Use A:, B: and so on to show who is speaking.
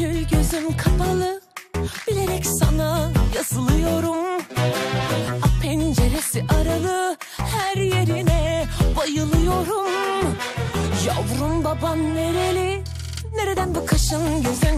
A: Gönül gözüm kapalı Bilerek sana yazılıyorum. A penceresi aralı Her yerine bayılıyorum. Yavrum baban nereli Nereden bu kaşın güzel?